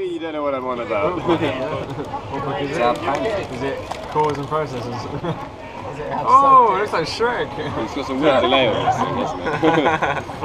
You don't know what I'm on about. Is it, is it cores and processes? Oh, it looks like Shrek. it's got some weird delay on this it?